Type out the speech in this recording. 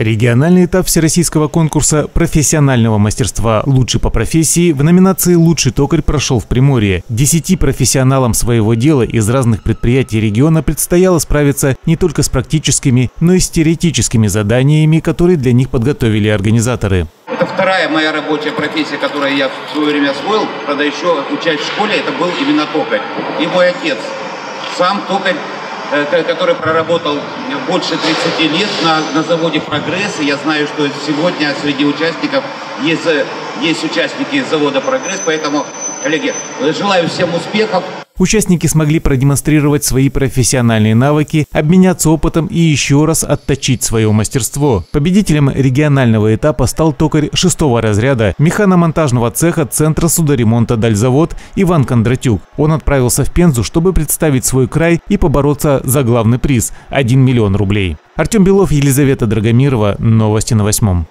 Региональный этап всероссийского конкурса профессионального мастерства «Лучший по профессии» в номинации «Лучший токарь» прошел в Приморье. Десяти профессионалам своего дела из разных предприятий региона предстояло справиться не только с практическими, но и с теоретическими заданиями, которые для них подготовили организаторы. Это вторая моя рабочая профессия, которую я в свое время освоил. Правда, еще учась в школе, это был именно токарь. И мой отец сам токарь который проработал больше 30 лет на, на заводе «Прогресс». И я знаю, что сегодня среди участников есть, есть участники завода «Прогресс». Поэтому, коллеги, желаю всем успехов. Участники смогли продемонстрировать свои профессиональные навыки, обменяться опытом и еще раз отточить свое мастерство. Победителем регионального этапа стал токарь шестого разряда механомонтажного цеха Центра судоремонта «Дальзавод» Иван Кондратюк. Он отправился в Пензу, чтобы представить свой край и побороться за главный приз – 1 миллион рублей. Артем Белов, Елизавета Драгомирова. Новости на восьмом.